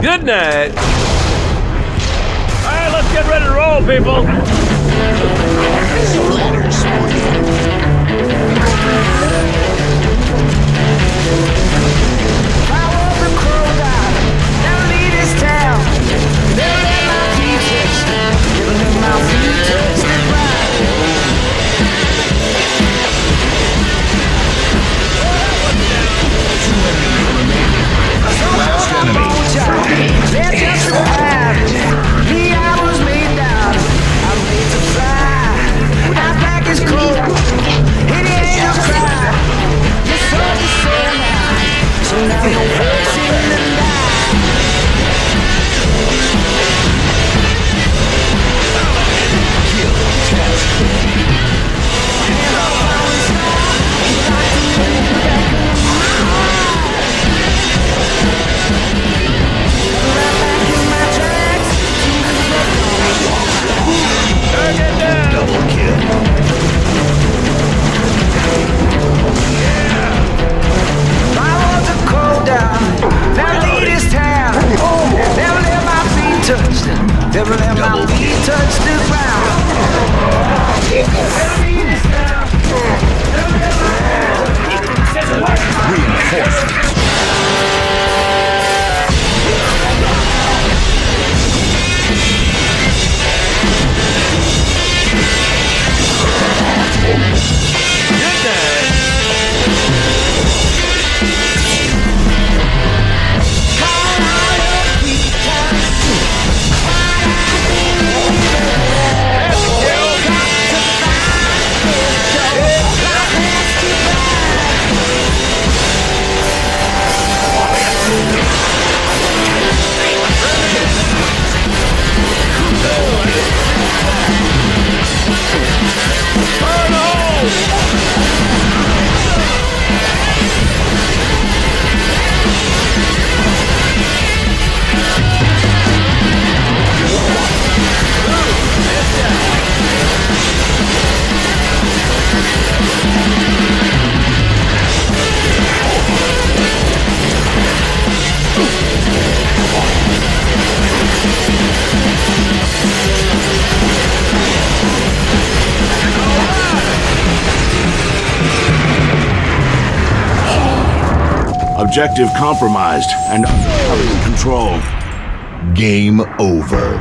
Good night. All right, let's get ready to roll, people. Now. Never Objective compromised and under control. Game over.